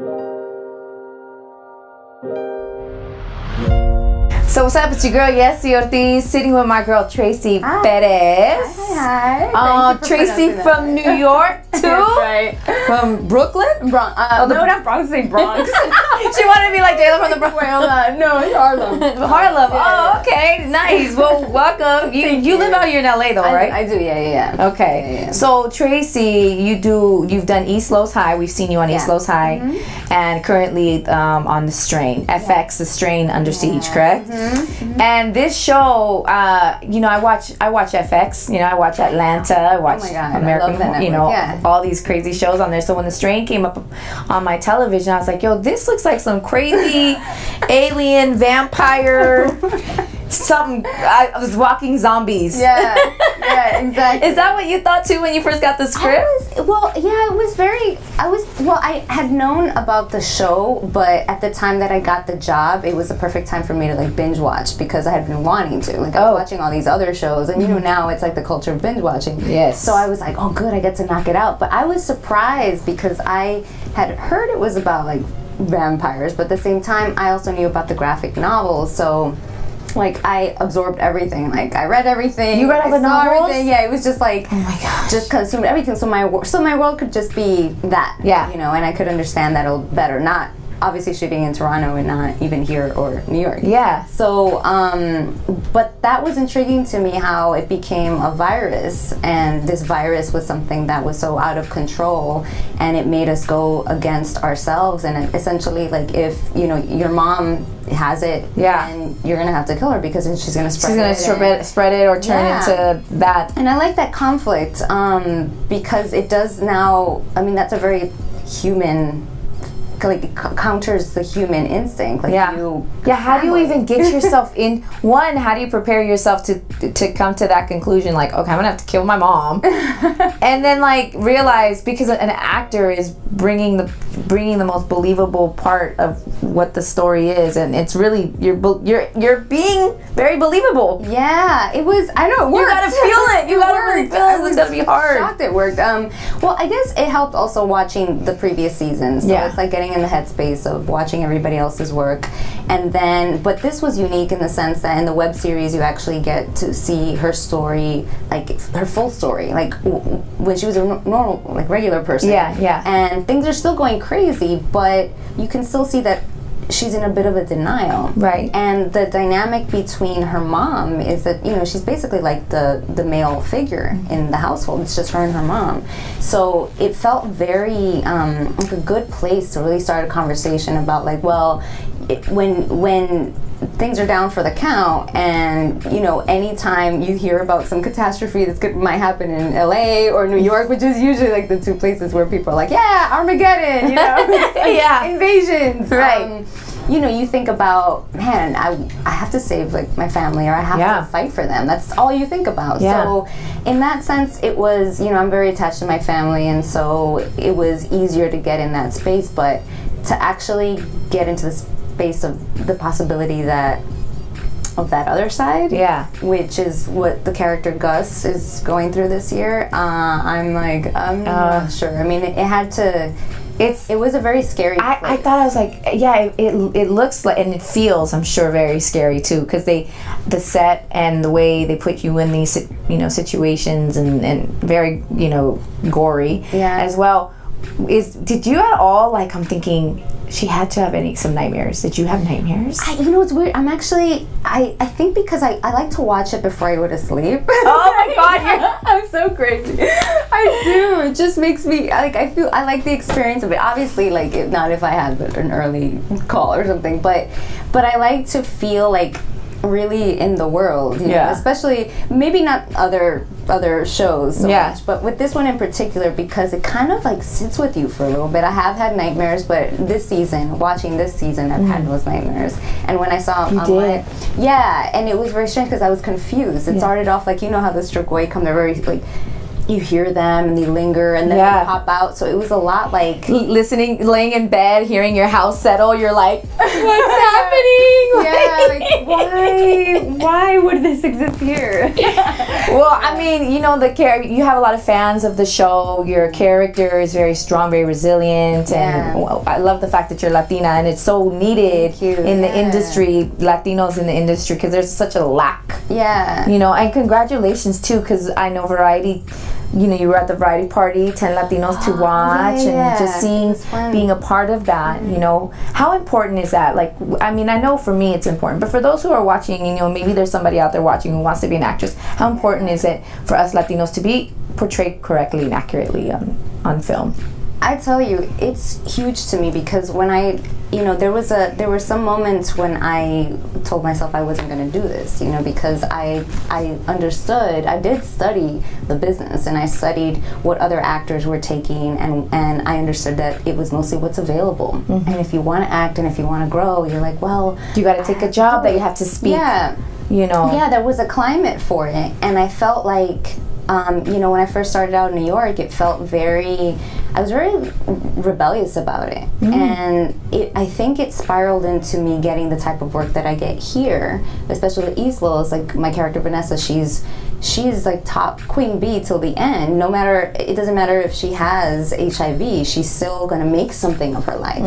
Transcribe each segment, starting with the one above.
Thank you. So what's up? It's your girl Yesi Ortiz sitting with my girl Tracy Hi. Perez. Hi. Uh, Thank you Tracy from. New York too. right. From Brooklyn. Bronx. Uh, Oh, no, not Bronx. Say Bronx. she wanted to be like J.Lo from the Bronx. Wait, hold on. No, it's Harlem. Harlem. Yeah, Oh, okay, nice. Well, welcome. You Thank you you. live out here in LA though, I, right? I do. Yeah, yeah, yeah. Okay. Yeah, yeah. So Tracy, you do you've done East Los High. We've seen you on East Los High, and currently um, on the Strain FX, the Strain Under Siege, correct? And this show, uh, you know, I watch I watch FX. You know, I watch Atlanta. I watch Oh God, American. you know, yeah. all these crazy shows on there. So when the Strain came up on my television, I was like, yo, this looks like some crazy alien vampire. Something. I, was walking zombies. Yeah, yeah, exactly. Is that what you thought too when you first got the script? was, well, yeah, it was very. I was well. I had known about the show, but at the time that I got the job, it was the perfect time for me to like binge watch because I had been wanting to. Like I was Oh. watching all these other shows, and you know mm-hmm. now it's like the culture of binge watching. Yes. So I was like, oh, good, I get to knock it out. But I was surprised because I had heard it was about like vampires, but at the same time, I also knew about the graphic novels, so. Like I absorbed everything. Like I read everything. You read all I the novels? Everything. Yeah, it was just like Oh my gosh. just consumed everything. So my so my world could just be that. Yeah. You know, and I could understand that a little better. Not obviously shooting in Toronto and not even here or New York. Yeah. So, um, but that was intriguing to me how it became a virus, and this virus was something that was so out of control, and it made us go against ourselves. And essentially, like, if you know your mom has it, Yeah. and you're gonna have to kill her because then she's gonna spread She's gonna it. spread and- it, spread it or turn Yeah. into that. and I like that conflict um, because it does now. I mean, that's a very human. Like c- counters the human instinct. Like Yeah. you. Yeah. How do you even get yourself in? One, how do you prepare yourself to to come to that conclusion? Like, okay, I'm gonna have to kill my mom, and then like realize because an actor is bringing the bringing the most believable part of what the story is, and it's really you're you're you're being very believable. Yeah, it was. I know it You gotta feel it. You gotta really feel it. It's gonna be hard. Shocked it worked. Um, well, I guess it helped also watching the previous seasons. So Yeah. it's like getting in the headspace of watching everybody else's work, and then. But this was unique in the sense that in the web series you actually get to see her story, like her full story, like when she was a normal, like regular person. Yeah, yeah. And things are still going crazy, but you can still see that. She's in a bit of a denial, Right. and the dynamic between her mom is that you know she's basically like the the male figure in the household. It's just her and her mom. So it felt very um, like a good place to really start a conversation about like, well, it, when when things are down for the count, and you know, anytime you hear about some catastrophe that's good might happen in L.A. or New York, which is usually like the two places where people are like, yeah, Armageddon, you know, Yeah. invasions, Right. Um, you know, you think about, man, I, I have to save like my family or I have Yeah. to fight for them. That's all you think about. Yeah. So, in that sense, it was, you know, I'm very attached to my family, and so it was easier to get in that space. But to actually get into the space of the possibility that of that other side, Yeah. which is what the character Gus is going through this year. Uh, I'm like, I'm Uh. not sure. I mean, it, it had to. It's It was a very scary. I, I thought I was like, yeah, it, it, it looks like, and it feels, I'm sure, very scary too, because they, the set and the way they put you in these, you know, situations and, and very, you know, gory Yeah. as well. Is did you at all like? I'm thinking she had to have any some nightmares. Did you have nightmares? I, you know, it's weird. I'm actually, I, I think because I, I like to watch it before I go to sleep. Oh my God, you're- I'm so crazy. I do. It just makes me, like, I feel, I like the experience of it. Obviously, like, if not if I had an early call or something, but, but I like to feel like really in the world, you Yeah. know, especially maybe not other other shows so Yeah. much, but with this one in particular because it kind of like sits with you for a little bit. I have had nightmares, but this season, watching this season, I've had those nightmares. And when I saw Mm. Online- did? yeah, and it was very strange because I was confused. It started off like you know how the Strigoi come, they're very like you hear them and they linger and then Yeah. they pop out. So it was a lot like L- listening, laying in bed, hearing your house settle, you're like, what's happening? yeah, like why why would this exist here? Well, I mean, you know, the char- you have a lot of fans of the show. Your character is very strong, very resilient, and well, I love the fact that you're Latina, and it's so needed in the Yeah. industry, Latinos in the industry, because there's such a lack. yeah. You know, and congratulations too, because I know Variety. You know, you were at the Variety Party, ten Latinos to watch, Oh, yeah. and just seeing being a part of that. You know, how important is that? Like, I mean, I know for me it's important, but for those who are watching, you know, maybe there's somebody out there watching who wants to be an actress. How important is it for us Latinos to be portrayed correctly and accurately on on film? I tell you, it's huge to me because when I, you know, there was a there were some moments when I told myself I wasn't going to do this, you know, because I I understood, I did study the business and I studied what other actors were taking and and I understood that it was mostly what's available. And if you want to act and if you want to grow, you're like, well, You got to take a job that you have to speak. yeah. You know. Yeah, there was a climate for it, and I felt like, um, you know, when I first started out in New York, it felt very, I was very rebellious about it, mm. and it, I think it spiraled into me getting the type of work that I get here, especially East Los. Like my character Vanessa, she's she's like top queen bee till the end. No matter, it doesn't matter if she has HIV, she's still gonna make something of her life,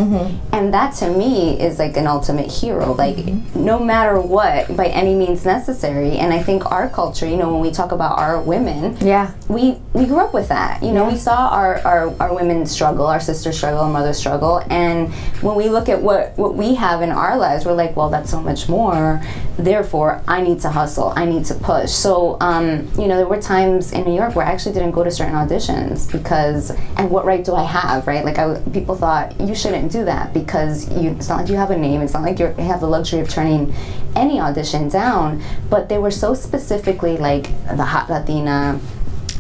and that to me is like an ultimate hero. Like no matter what, by any means necessary. And I think our culture, you know, when we talk about our women, Yeah. we we grew up with that. You know, we saw our, our, our women struggle, our sisters struggle, our mothers struggle, and when we look at what what we have in our lives, we're like, well, that's so much more. Therefore, I need to hustle. I need to push. So, um, you know, there were times in New York where I actually didn't go to certain auditions because, and what right do I have, right? Like, I, people thought you shouldn't do that because you. It's not like you have a name. It's not like you're, you have the luxury of turning any audition down. But they were so specifically like the hot Latina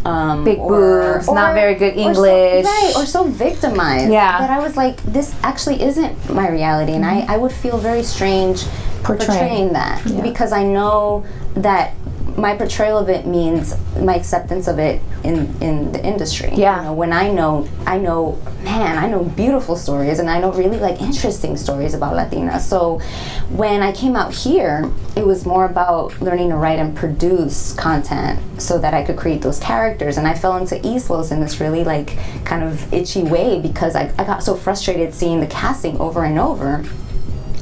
um, Big boobs, not very good or so- English. right, or so victimized. Yeah. That I was like, this actually isn't my reality, and I, I would feel very strange Portraying. portraying, that Yeah. because I know that my portrayal of it means my acceptance of it in in the industry. Yeah. You know, when I know, I know, man, I know beautiful stories, and I know really like interesting stories about Latina. So when I came out here, it was more about learning to write and produce content so that I could create those characters. And I fell into East Los in this really like kind of itchy way because I, I got so frustrated seeing the casting over and over.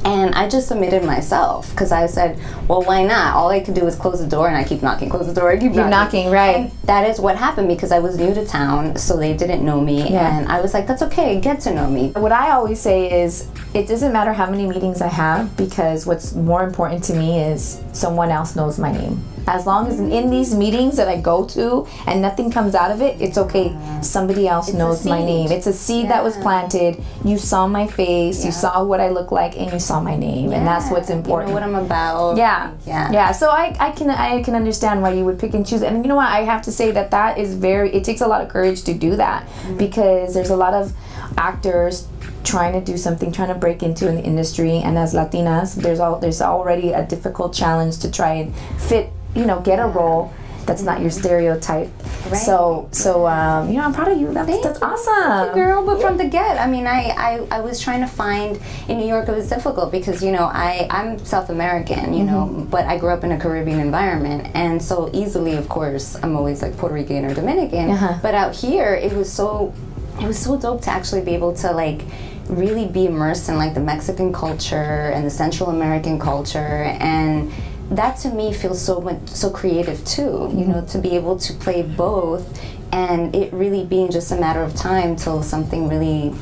And I just submitted myself because I said, well, why not? All I could do was close the door and I keep knocking, close the door, I keep knocking. knocking, right. And that is what happened because I was new to town, so they didn't know me. Yeah. And I was like, that's okay, get to know me. What I always say is, it doesn't matter how many meetings I have because what's more important to me is someone else knows my name. As long as in these meetings that I go to and nothing comes out of it, it's okay. Mm. Somebody else It's knows my name. It's a seed that was planted. You saw my face, you saw what I look like, and you saw my name, and that's what's You important. know what I'm about. Yeah, Yeah. yeah. So I, I can I can understand why you would pick and choose, and you know what? I have to say that that is very. It takes a lot of courage to do that mm-hmm. because there's a lot of actors trying to do something, trying to break into an industry, and as Latinas, there's all there's already a difficult challenge to try and fit, you know, get a role that's not your stereotype. Right. So so um, you know, I'm proud of you. That's that's awesome. girl but from the get i mean I, I i was trying to find in new york it was difficult because you know i i'm south american you know but i grew up in a caribbean environment and so easily of course i'm always like puerto rican or dominican Uh-huh. but out here it was so it was so dope to actually be able to like really be immersed in like the mexican culture and the central american culture and that to me feels so much so creative too you mm-hmm. know to be able to play both and it really being just a matter of time till something really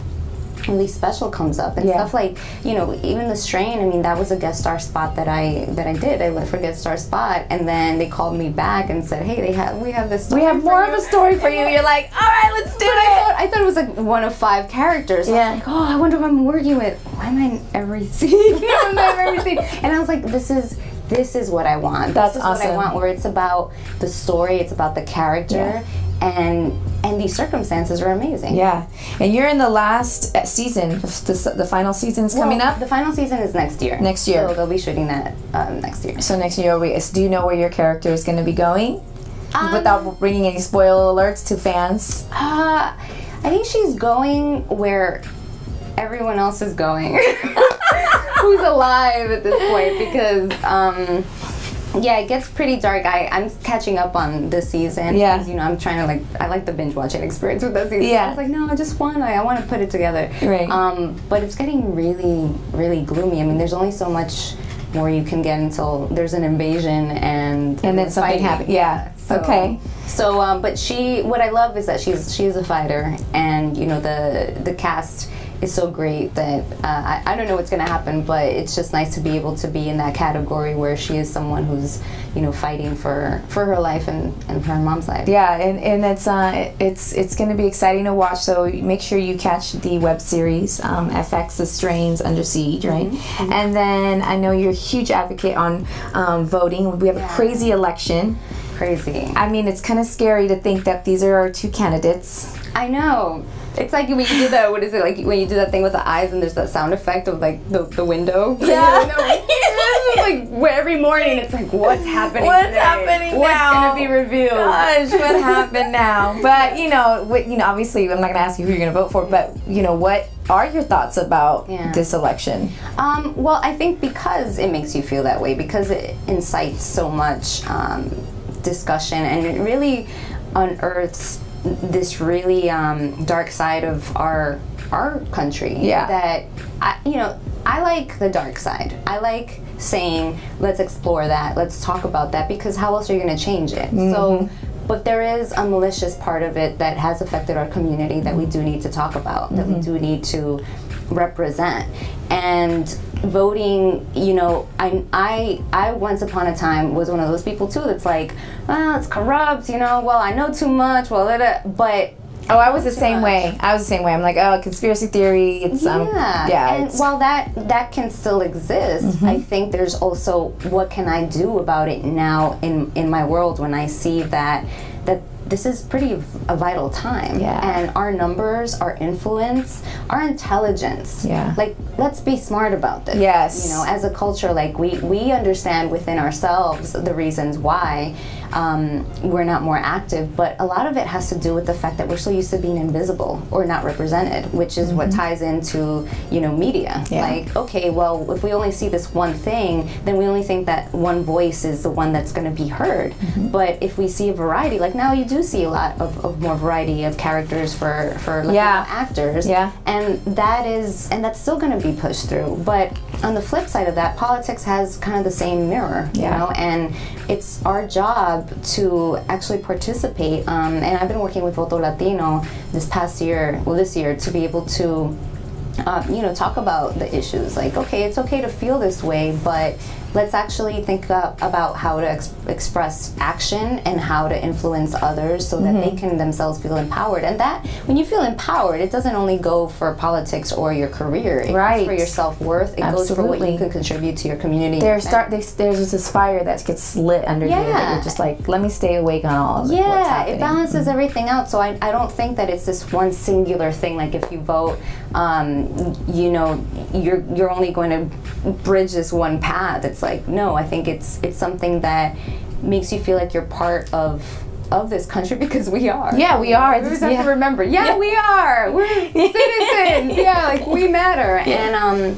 really special comes up and Yeah. stuff like you know even the strain i mean that was a guest star spot that i that i did i went for guest star spot and then they called me back and said hey they have we have this We have more of a story for you. You're like, all right, let's do but I it. thought, I thought it was like one of five characters. I was Yeah. like, oh, I wonder who I'm working with. Why am I in every scene? Why am I in every scene? And I was like, this is this is what I want. That's this is what awesome. I want. Where it's about the story, it's about the character, and and these circumstances are amazing. Yeah, and you're in the last season. The, the final season's coming Well, up. The final season is next year. Next year. So they'll be shooting that um, next year. So next year, we, do you know where your character is going to be going? Um, without bringing any spoil alerts to fans? Uh, I think she's going where everyone else is going. Who's alive at this point? Because, um, yeah, it gets pretty dark. I, I'm catching up on this season. Yeah. You know, I'm trying to like, I like the binge watching experience with this season. Yeah. I was like, no, I just want, I, I want to put it together. Right. Um, but it's getting really, really gloomy. I mean, there's only so much more you can get until there's an invasion and And then something happens. Yeah. So- okay. So, um, but she, what I love is that she's she's a fighter, and you know the the cast is so great that uh, I, I don't know what's gonna happen, but it's just nice to be able to be in that category where she is someone who's you know fighting for for her life and and her mom's life. Yeah, and, and it's uh, it's it's going to be exciting to watch. So make sure you catch the web series um, FX The Strains Under Siege, right? Mm-hmm. And then I know you're a huge advocate on um, voting. We have a crazy election. Crazy. I mean, it's kind of scary to think that these are our two candidates. I know. It's like when you do that. What is it like when you do that thing with the eyes and there's that sound effect of like the, the window? Yeah. You know, it's like where every morning it's like what's happening? What's today? happening What's now? gonna be revealed? Gosh, what happened now? But you know, what, you know, obviously, I'm not going to ask you who you're going to vote for. But you know, what are your thoughts about Yeah. this election? Um, well, I think because it makes you feel that way, because it incites so much um, discussion and it really unearths this really um, dark side of our our country. Yeah. That I, you know, I like the dark side. I like saying, let's explore that, let's talk about that, because how else are you going to change it? So. But there is a malicious part of it that has affected our community that we do need to talk about, that we do need to represent. And voting, you know, I, I, I once upon a time was one of those people too that's like, well, it's corrupt, you know, well, I know too much, well, da, da," but Oh, I was the same much. way. I was the same way. I'm like, oh, conspiracy theory. It's um, yeah, yeah. and while that that can still exist, Mm-hmm. I think there's also what can I do about it now in in my world when I see that that this is pretty v- a vital time, Yeah. and our numbers, our influence, our intelligence, Yeah. like let's be smart about this. Yes. you know, as a culture, like we we understand within ourselves the reasons why. Um, we're not more active, but a lot of it has to do with the fact that we're so used to being invisible or not represented, which is what ties into you know media. Mm-hmm. Yeah. Like, okay, well, if we only see this one thing, then we only think that one voice is the one that's going to be heard. Mm-hmm. But if we see a variety, like now you do see a lot of, of more variety of characters for for Latino Yeah. actors, Yeah. and that is and that's still going to be pushed through. But on the flip side of that, politics has kind of the same mirror, you Yeah. know, and it's our job to actually participate. Um, and I've been working with Voto Latino this past year, well, this year, to be able to um, you know, talk about the issues. Like, okay, it's okay to feel this way, but let's actually think uh, about how to ex- express action and how to influence others so that Mm-hmm. they can themselves feel empowered. And that, when you feel empowered, it doesn't only go for politics or your career. It Right. goes for your self worth. It goes for what you can contribute to your community. there's start there's, there's this fire that gets lit under you that Yeah. you're just like let me stay awake on all of it, Yeah, it balances everything out. So I, I don't think that it's this one singular thing. Like if you vote, um, you know, you're you're only going to bridge this one path. It's like no, I think it's it's something that makes you feel like you're part of of this country because we are. yeah we are We always have yeah. to remember. Yeah, we are. We're citizens. yeah, like we matter. And um,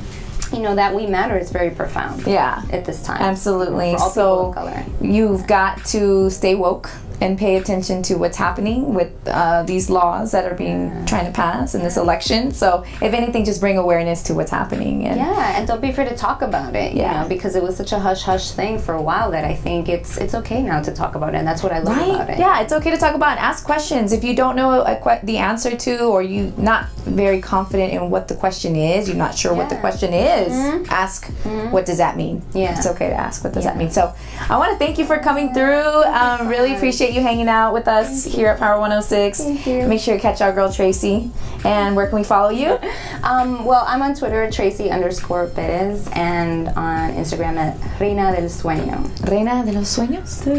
you know that we matter is very profound. yeah At this time. absolutely so you've got to stay woke and pay attention to what's happening with uh, these laws that are being trying to pass in this election so if anything just bring awareness to what's happening and Yeah, and don't be afraid to talk about it. Yeah. You know, because it was such a hush hush thing for a while that I think it's it's okay now to talk about it, and that's what I love about Right? it. Yeah, it's okay to talk about and ask questions. If you don't know a que- the answer to, or you not very confident in what the question is, you're not sure what the question is, ask what does that mean. Yeah. it's okay to ask what does that mean. So, I want to thank you for coming through. Um, really appreciate you hanging out with us here at Power 106. Thank you. Make sure to catch our girl Tracy. And where can we follow you? Um, well, I'm on Twitter at Tracy underscore Perez and on Instagram at Reina del Sueño. Reina de los sueños. All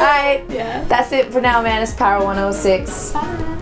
right, that's it for now, man. It's Power 106. Bye.